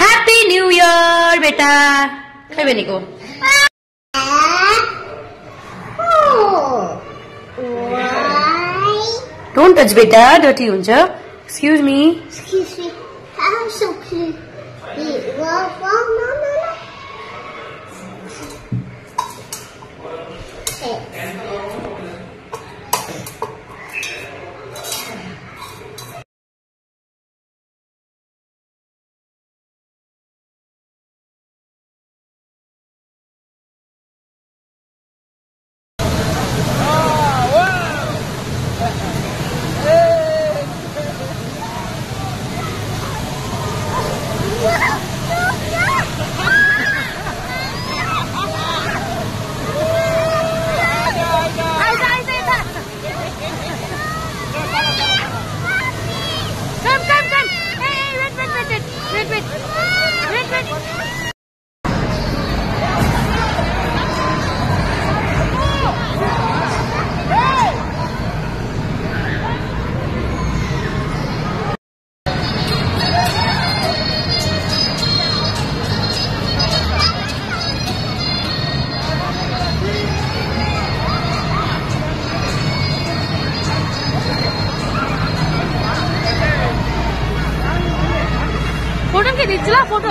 Happy new year बेटा। खै भनेको डोन्ट टच बेटा डटी हुन्छ। Excuse me Репит! Репит! ফটোকে দিচ্ছিলা ফটো